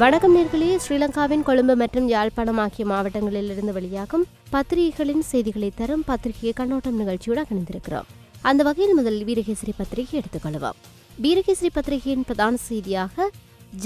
வணக்கம் நேர்களே ஸ்ரீலங்காவின் கொழும்பு மற்றும் யாழ்ப்பாணம் ஆகிய மாவட்டங்களிலிருந்து வெளியாகும் பத்திரிகைகளின் செய்திகளை தரும் பத்திரிகை கண்ணோட்டம் நிகழ்ச்சியோடு இணைந்திருக்கிறோம். அந்த வகையில் முதல் வீரகேசரி பத்திரிகை எடுத்துக்கொள்வோம் வீரகேசரி பத்திரிகையின் பிரதான செய்தியாக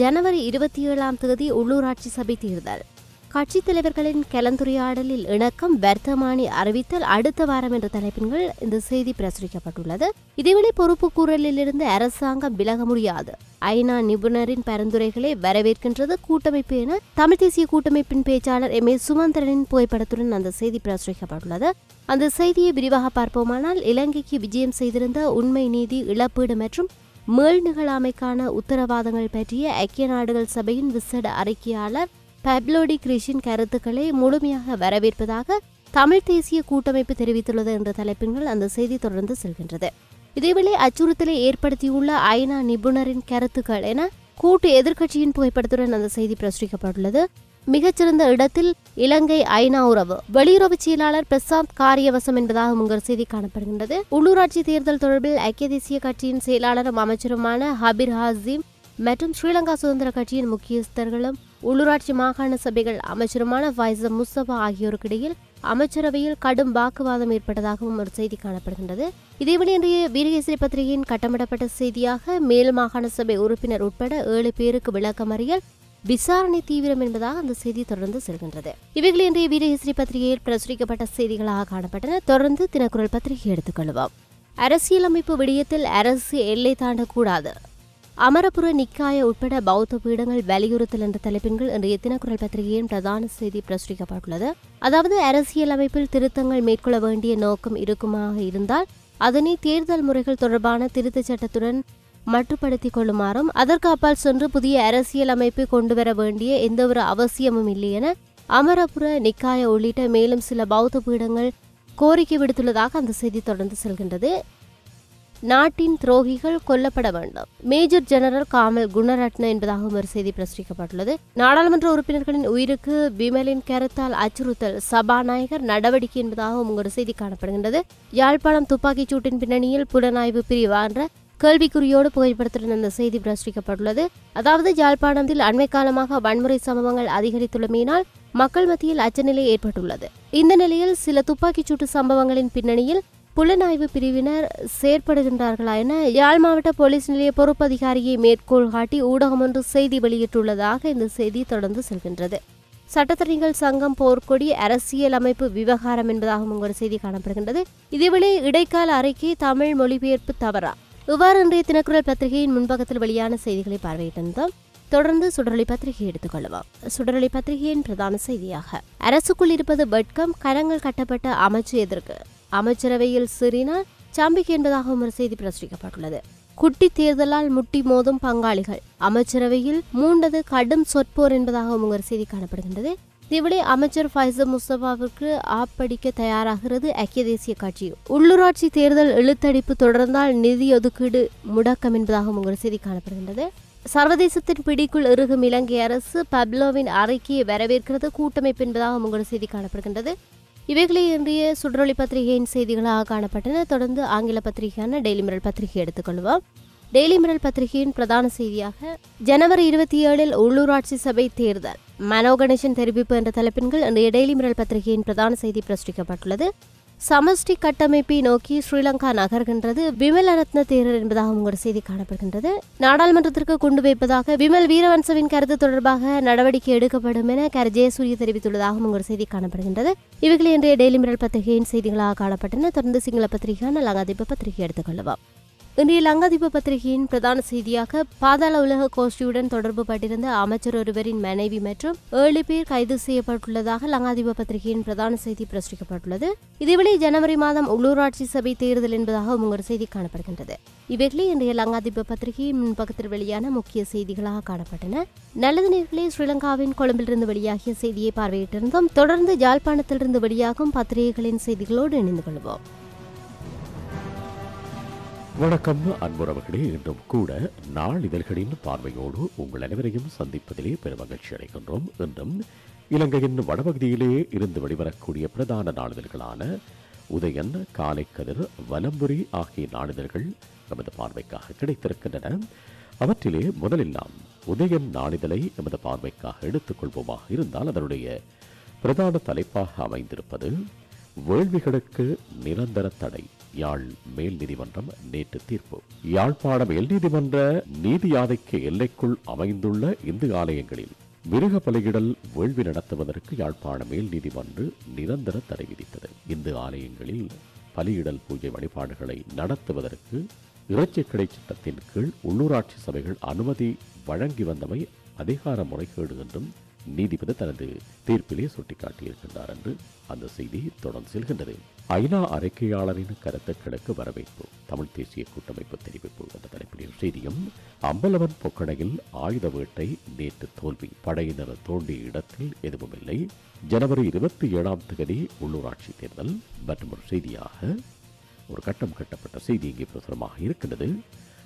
ஜனவரி இருபத்தி ஏழாம் தேதி உள்ளூராட்சி சபை தேர்தல். கட்சித் தலைவர்களின் கலந்துரையாடலில் இணக்கம் வர்த்தமானி அறிவித்தல் அடுத்த வாரம் என்ற தலைப்பின்கள் இந்த செய்தி பிரசுரிக்கப்பட்டுள்ளது. இதேவேளை பொறுப்பு கூறலிலிருந்து அரசாங்கம் விலக முடியாது. ஐநா நிபுணரின் பரிந்துரைகளை வரவேற்கின்றது கூட்டமைப்பு என தமிழ் தேசிய கூட்டமைப்பின் பேச்சாளர் எம். ஏ. சுமந்திரனின் புகைப்படத்துடன் அந்த செய்தி பிரசுரிக்கப்பட்டுள்ளது. அந்த செய்தியை விரிவாக பார்ப்போமானால் இலங்கைக்கு விஜயம் செய்திருந்த உண்மை நீதி இழப்பீடு மற்றும் மேல் நிகழாமைக்கான உத்தரவாதங்கள் பற்றிய ஐக்கிய நாடுகள் சபையின் விசேட அறிக்கையாளர் பப்லோடி கிரிஷின் கருத்துக்களை முழுமையாக வரவேற்பதாக தமிழ் தேசிய கூட்டமைப்பு தெரிவித்துள்ளது என்ற தலைப்பின்கள் அந்த செய்தி தொடர்ந்து செல்கின்றது. இதேவேளை அச்சுறுத்தலை ஏற்படுத்தியுள்ள ஐநா நிபுணரின் கருத்துக்கள் என கூட்டு எதிர்க்கட்சியின் புகைப்படத்துடன் அந்த செய்தி பிரசுரிக்கப்பட்டுள்ளது. மிகச்சிறந்த இடத்தில் இலங்கை ஐநா உறவு வெளியுறவு செயலாளர் பிரசாந்த் காரியவசம் என்பதாக உங்கள் செய்தி காணப்படுகின்றது. உள்ளூராட்சி தேர்தல் தொடர்பில் ஐக்கிய தேசிய கட்சியின் செயலாளரும் அமைச்சருமான ஹபீர் ஹாசிம் மற்றும் ஸ்ரீலங்கா சுதந்திர கட்சியின் முக்கியஸ்தர்களும் உள்ளூராட்சி மாகாண சபைகள் அமைச்சருமான ஃபைசம் முஸ்தபா ஆகியோருக்கிடையில் அமைச்சரவையில் கடும் வாக்குவாதம் ஏற்பட்டதாகவும் ஒரு செய்தி காணப்படுகின்றது. இதேவேளை இன்றைய வீரகேசரி பத்திரிகையின் கட்டமிடப்பட்ட செய்தியாக மேல் மாகாண சபை உறுப்பினர் உட்பட ஏழு பேருக்கு விளக்கமறியல் விசாரணை தீவிரம் என்பதாக அந்த செய்தி தொடர்ந்து செல்கின்றது. இவைகள் இன்றைய வீரகேசரி பத்திரிகையில் பிரசுரிக்கப்பட்ட செய்திகளாக காணப்பட்டன. தொடர்ந்து தினக்குரல் பத்திரிகை எடுத்துக்கொள்வோம். அரசியலமைப்பு விடயத்தில் அரசு எல்லை தாண்டக்கூடாது. அமரபுர நிக்காய உட்பட பௌத்த பீடங்கள் வலியுறுத்தல் என்ற தலைப்பின்கள் இன்றைய தினக்குரல் பத்திரிகையின் பிரதான செய்தி பிரசுரிக்கப்பட்டுள்ளது. அதாவது அரசியலமைப்பில் திருத்தங்கள் மேற்கொள்ள வேண்டிய நோக்கம் இருக்குமாக இருந்தால் அதனை தேர்தல் முறைகள் தொடர்பான திருத்தச் சட்டத்துடன் மட்டுப்படுத்திக் கொள்ளுமாறும் அதற்கு அப்பால் சென்று புதிய அரசியலமைப்பை கொண்டுவர வேண்டிய எந்தவொரு அவசியமும் இல்லை என அமரபுர நிக்காய உள்ளிட்ட மேலும் சில பௌத்த பீடங்கள் கோரிக்கை விடுத்துள்ளதாக அந்த செய்தி தொடர்ந்து செல்கின்றது. நாட்டின் துரோகிகள் கொல்லப்பட வேண்டும். மேஜர் ஜெனரல் காமல் குணரட்ன என்பதாகவும் ஒரு செய்தி பிரசுரிக்கப்பட்டுள்ளது. நாடாளுமன்ற உறுப்பினர்களின் உயிருக்கு விமலின் கருத்தால் அச்சுறுத்தல் சபாநாயகர் நடவடிக்கை என்பதாகவும் ஒரு செய்தி காணப்படுகின்றது. யாழ்ப்பாணம் துப்பாக்கிச் சூட்டின் பின்னணியில் புலனாய்வு பிரிவான்ற கேள்விக்குறியோடு புகைப்படத்துடன் அந்த செய்தி பிரசுரிக்கப்பட்டுள்ளது. அதாவது யாழ்ப்பாணத்தில் அண்மை காலமாக வன்முறை சம்பவங்கள் அதிகரித்துள்ளமையினால் மக்கள் மத்தியில் அச்சநிலை ஏற்பட்டுள்ளது. இந்த நிலையில் சில துப்பாக்கிச்சூட்டு சம்பவங்களின் பின்னணியில் புலனாய்வு பிரிவினர் செயற்படுகின்றார்களா என யாழ் மாவட்ட போலீஸ் நிலைய பொறுப்பு அதிகாரியை மேற்கோள் காட்டி ஊடகம் ஒன்று செய்தி வெளியிட்டுள்ளதாக இந்த செய்தி தொடர்ந்து செல்கின்றது. சட்டத்தரணிகள் சங்கம் போர்க்கொடி அரசியல் அமைப்பு விவகாரம் என்பதாகவும் ஒரு செய்தி காணப்படுகின்றது. இதேவேளை இடைக்கால அறிக்கை தமிழ் மொழிபெயர்ப்பு தவறா? இவ்வாறு இன்றைய தினக்குரல் பத்திரிகையின் முன்பக்கத்தில் வெளியான செய்திகளை பார்வையிட்டிருந்தோம். தொடர்ந்து சுடரொளி பத்திரிகை எடுத்துக்கொள்ளலாம் சுடரொளி பத்திரிகையின் பிரதான செய்தியாக அரசுக்குள் இருப்பது வெட்கம் கரங்கள் கட்டப்பட்ட அமைச்சு எதிர்க்கு. அமைச்சரவையில் சிறினா சாம்பிக் என்பதாகவும் ஒரு செய்தி பிரசுரிக்கப்பட்டுள்ளது. குட்டி தேர்தலால் முட்டி மோதும் பங்காளிகள். அமைச்சரவையில் மூண்டது கடும் சொற்போர் என்பதாகவும் ஒரு செய்தி காணப்படுகின்றது. இவ்விட அமைச்சர் ஃபைசர் முஸ்தபாவிற்கு ஆப்படிக்க தயாராகிறது ஐக்கிய தேசிய கட்சி. உள்ளூராட்சி தேர்தல் இழுத்தடிப்பு தொடர்ந்தால் நிதி ஒதுக்கீடு முடக்கம் என்பதாகவும் ஒரு செய்தி காணப்படுகின்றது. சர்வதேசத்தின் பிடிக்குள் இறுகும் இலங்கை அரசு பப்லோவின் அறிக்கையை வரவேற்கிறது கூட்டமைப்பு என்பதாகவும் ஒரு செய்தி காணப்படுகின்றது. இவைகளே இன்றைய சுடரொளி பத்திரிகையின் செய்திகளாக காணப்பட்டன. தொடர்ந்து ஆங்கில பத்திரிகையான டெய்லி மிரல் பத்திரிகை எடுத்துக்கொள்வோம். டெய்லி மிரல் பத்திரிகையின் பிரதான செய்தியாக ஜனவரி இருபத்தி ஏழில் உள்ளூராட்சி சபை தேர்தல். மனோ கணேசன் தெரிவிப்பு என்ற தலைப்பின்கள் இன்றைய டெய்லி மிரல் பத்திரிகையின் பிரதான செய்தி பிரசுரிக்கப்பட்டுள்ளது. சமஷ்டி கட்டமைப்பை நோக்கி ஸ்ரீலங்கா நகர்கின்றது. விமல் ரத்ன தேரர் என்பதாக உங்களோட செய்தி காணப்படுகின்றது. நாடாளுமன்றத்திற்கு கொண்டு வைப்பதாக விமல் வீரவன்சவின் கருத்து தொடர்பாக நடவடிக்கை எடுக்கப்படும் என கர். ஜெயசூரிய தெரிவித்துள்ளதாக உங்களோட செய்தி காணப்படுகின்றது. இவைகள் இன்றைய டெய்லி மிரல் பத்திரிகையின் செய்திகளாக காணப்பட்டன. தொடர்ந்து சிங்கள பத்திரிகையான லங்காதீப பத்திரிகை எடுத்துக்கொள்ளலாம் இன்றைய லங்காதீப பத்திரிகையின் பிரதான செய்தியாக பாதாள உலக கோஷ்டியுடன் தொடர்பு பட்டிருந்த அமைச்சர் ஒருவரின் மனைவி மற்றும் ஏழு பேர் கைது செய்யப்பட்டுள்ளதாக லங்காதீப பத்திரிகையின் பிரதான செய்தி பிரசுரிக்கப்பட்டுள்ளது. இதேவேளை ஜனவரி மாதம் உள்ளூராட்சி சபை தேர்தல் என்பதாக உங்கள் செய்தி காணப்படுகின்றது. இவைகளே இன்றைய லங்காதீப பத்திரிகையின் முன்பக்கத்தில் வெளியான முக்கிய செய்திகளாக காணப்பட்டன. நல்லது நேர்களே ஸ்ரீலங்காவின் கொழும்பிலிருந்து வெளியாகிய செய்தியை பார்வையிட்டிருந்தோம். தொடர்ந்து யாழ்ப்பாணத்திலிருந்து வெளியாகும் பத்திரிகைகளின் செய்திகளோடு இணைந்து கொள்வோம். வணக்கம் அன்புறவர்களே இன்றும் கூட நாளிதழ்களின் பார்வையோடு உங்கள் அனைவரையும் சந்திப்பதிலே பெருமகிழ்ச்சி அடைகின்றோம். இன்றும் இலங்கையின் வடபகுதியிலே இருந்து வெளிவரக்கூடிய பிரதான நாளிதழ்களான உதயன் காலைக்கதிர் வலம்புரி ஆகிய நாளிதழ்கள் நமது பார்வைக்காக கிடைத்திருக்கின்றன. அவற்றிலே முதலில் நாம் உதயன் நாளிதழை எமது பார்வைக்காக எடுத்துக்கொள்வோமாக இருந்தால் அதனுடைய பிரதான தலைப்பாக அமைந்திருப்பது வேள்விகளுக்கு நிரந்தர தடை. யாழ் மேல் நீதிமன்றம் நேற்று தீர்ப்பு. யாழ்ப்பாண மேல் நீதிமன்ற நீதியாதைக்கு எல்லைக்குள் அமைந்துள்ள இந்து ஆலயங்களில் மிருக பலியிடல் வேள்வி நடத்துவதற்கு யாழ்ப்பாண மேல் நீதிமன்று நிரந்தர தடை விதித்தது. இந்து ஆலயங்களில் பலியிடல் பூஜை வழிபாடுகளை நடத்துவதற்கு இறைச்சிக்கடை சட்டத்தின் கீழ் உள்ளூராட்சி சபைகள் அனுமதி வழங்கி வந்தமை அதிகார முறைகேடு என்றும் நீதிபதி தனது தீர்ப்பிலே சுட்டிக்காட்டியிருக்கின்றார் என்று அந்த செய்தி தொடர்ந்து செல்கின்றது. ஐநா அறிக்கையாளரின் கருத்துக்களுக்கு வரவேற்பு. தமிழ் தேசிய கூட்டமைப்பு தெரிவிப்பு. என்ற தலைப்பில் செய்தியும் அம்பலவன் பொக்கடையில் ஆயுத வேட்டை நேற்று தோல்வி. படையினர் தோண்டிய இடத்தில் எதுவுமில்லை ஜனவரி இருபத்தி ஏழாம் தேதி உள்ளூராட்சி தேர்தல். மற்றும் ஒரு செய்தியாக ஒரு கட்டம் கட்டப்பட்ட செய்தி இங்கே பிரசுரமாக இருக்கின்றது.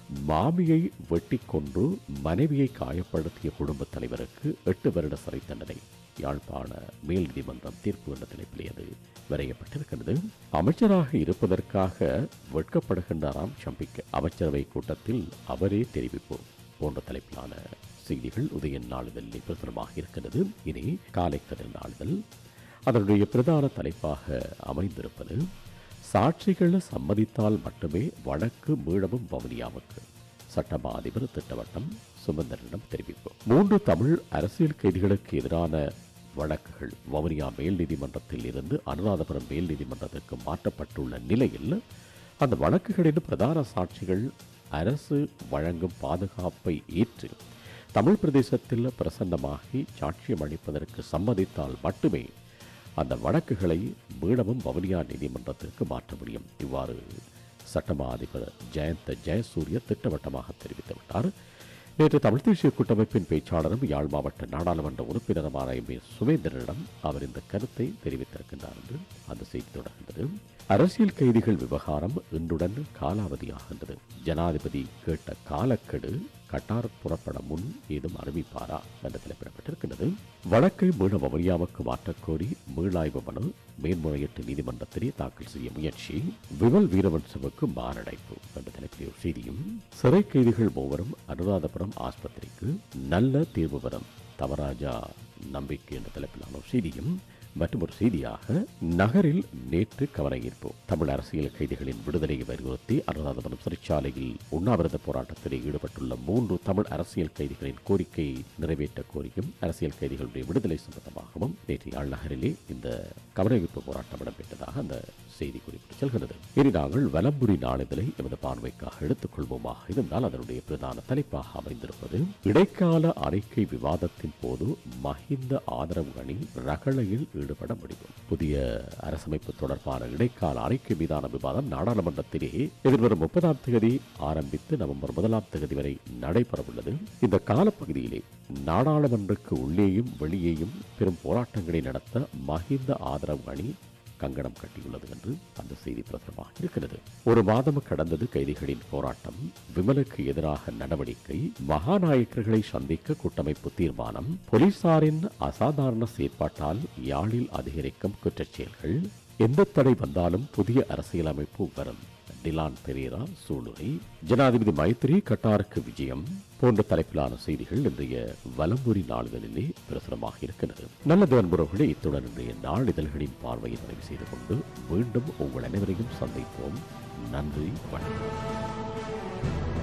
மாமியை வெட்டி கொன்று மனைவியை காயப்படுத்திய குடும்பத் தலைவருக்கு எட்டு வருட சிறை தண்டனை. யாழ்ப்பாண மேல் நீதிமன்றம் தீர்ப்பு என்ற தலைப்பிலேயே வரையப்பட்டிருக்கிறது அமைச்சராக இருப்பதற்காக வெட்கப்படுகின்றாராம் சம்பிக்க அமைச்சரவை கூட்டத்தில் அவரே தெரிவிப்பு போன்ற தலைப்பிலான செய்திகள் உதயன் நாளிதழில் பிரசுரமாக இருக்கிறது இனி காலை கதிர் நாளிதழ். அதனுடைய பிரதான தலைப்பாக அமைந்திருப்பது சாட்சிகள் சம்மதித்தால் மட்டுமே வழக்கு மீளவும் வவுனியாவுக்கு சட்டமா அதிபர் திட்டவட்டம் சுமந்தரிடம் தெரிவிப்பு. மூன்று தமிழ் அரசியல் கைதிகளுக்கு எதிரான வழக்குகள் வவுனியா மேல் நீதிமன்றத்தில் இருந்து அனுராதபுரம் மேல் நீதிமன்றத்திற்கு மாற்றப்பட்டுள்ள நிலையில் அந்த வழக்குகளின் பிரதான சாட்சிகள் அரசு வழங்கும் பாதுகாப்பை ஏற்று தமிழ் பிரதேசத்தில் பிரசன்னமாகி சாட்சியம் அளிப்பதற்கு சம்மதித்தால் மட்டுமே அந்த வழக்குகளை மீளவும் வவுனியா நீதிமன்றத்திற்கு மாற்ற முடியும். இவ்வாறு சட்டமா அதிபர் ஜெயந்த ஜெயசூரிய திட்டவட்டமாக தெரிவித்துவிட்டார் நேற்று தமிழ் தேசிய கூட்டமைப்பின் பேச்சாளரும் யாழ் மாவட்ட நாடாளுமன்ற உறுப்பினருமான எம் ஏ சுமேந்திரனிடம் அவர் இந்த கருத்தை தெரிவித்திருக்கின்றார் என்று அந்த செய்தி தொடர்கின்றது அரசியல் கைதிகள் விவகாரம் இன்றுடன் காலாவதியாகின்றது. ஜனாதிபதி கேட்ட காலக்கெடு கட்டார் புறப்பட முன் ஏதும் அறிவிப்பாரா என்று தலைப்பிடப்பட்டிருக்கின்றது வழக்கை மீள வவுனியாவுக்கு மாற்றக்கோரி மீளாய்வு மனு மேன்முறையீட்டு நீதிமன்றத்திலே தாக்கல் செய்ய முயற்சி விமல் வீரவன்சவுக்கு மாரடைப்பு என்ற தலைப்பில் ஒரு செய்தியும் சிறை கைதிகள் மூவரும் அனுராதபுரம் ஆஸ்பத்திரிக்கு நல்ல தீர்வு வரும் தவராஜா நம்பிக்கை என்ற தலைப்பிலான ஒரு செய்தியும் மற்றும் ஒரு செய்தியாக நகரில் நேற்று கவன ஈர்ப்பு தமிழ் அரசியல் கைதிகளின் விடுதலையை வலியுறுத்தி அனுராதபுரம் சிறைச்சாலையில் உண்ணாவிரத போராட்டத்தில் ஈடுபட்டுள்ள மூன்று தமிழ் அரசியல் கைதிகளின் கோரிக்கையை நிறைவேற்ற கோரியும் அரசியல் கைதிகளுடைய விடுதலை சம்பந்தமாகவும் நேற்று யாழ் நகரிலே இந்த கவனஈர்ப்பு போராட்டம் இடம்பெற்றதாக அந்த செய்தி குறிப்பிட்டு செல்கிறது இனி நாங்கள் வலம்புரி நாளிதழை எமது பார்வைக்காக எடுத்துக்கொள்வோமாக இருந்தால் அதனுடைய பிரதான தலைப்பாக அமைந்திருப்பது இடைக்கால அறிக்கை விவாதத்தின் போது மஹிந்த ஆதரவு அணி ரகளையில் ஈடுபட முடியும். புதிய அரசமைப்பு தொடர்பான இடைக்கால அறிக்கை மீதான விவாதம் நாடாளுமன்றத்திலே எதிர்வரும் முப்பதாம் தேதி ஆரம்பித்து நவம்பர் முதலாம் தேதி வரை நடைபெறவுள்ளது. இந்த காலப்பகுதியிலே நாடாளுமன்றக்கு உள்ளேயும் வெளியேயும் பெரும் போராட்டங்களை நடத்த மஹிந்த ஆதரவு அணி கங்கணம் கட்டியுள்ளது என்று அந்த செய்தி பிரசுரமாக இருக்கிறது. ஒரு மாதம் கடந்தது கைதிகளின் போராட்டம். விமலுக்கு எதிராக நடவடிக்கை. மகாநாயக்கர்களை சந்திக்க கூட்டமைப்பு தீர்மானம். போலீசாரின் அசாதாரண செயற்பாட்டால் யாழில் அதிகரிக்கும் குற்றச்செயல்கள். எந்த தடை வந்தாலும் புதிய அரசியலமைப்பு வரும். டிலான் பெரேரா சூளுரை ஜனாதிபதி மைத்திரி கட்டாருக்கு விஜயம் போன்ற தலைப்பிலான செய்திகள் இன்றைய வலம்புரி நாளிதழிலே பிரசுரமாக இருக்கிறது நல்லது அன்புறவுகளே இத்துடன் இன்றைய நாளிதழ்களின் பார்வையை நிறைவு செய்து கொண்டு மீண்டும் உங்கள் அனைவரையும் சந்திப்போம். நன்றி வணக்கம்.